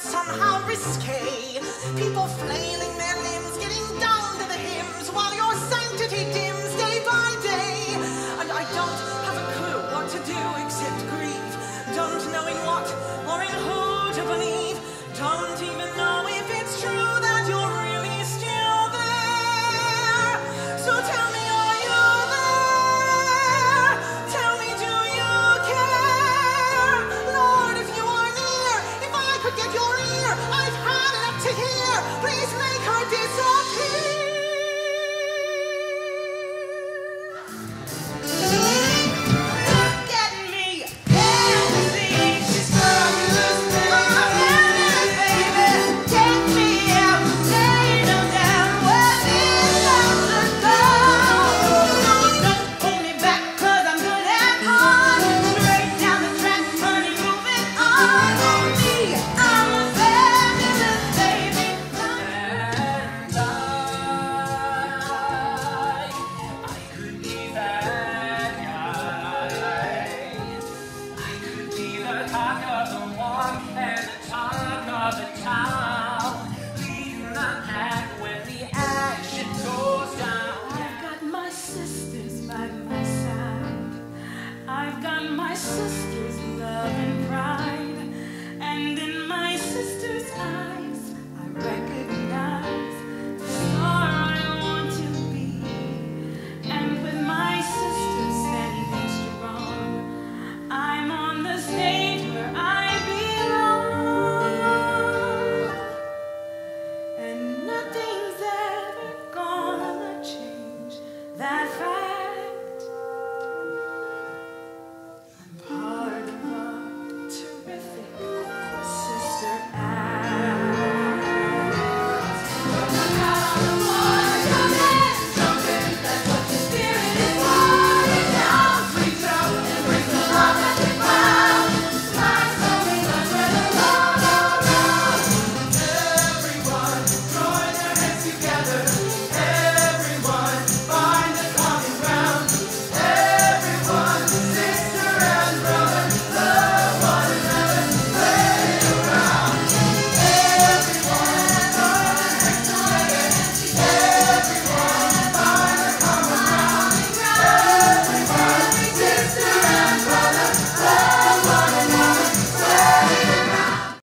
somehow risque. People flailing their limbs of town. When the action goes down. I've got my sisters by my side. I've got my sisters' love and pride. And in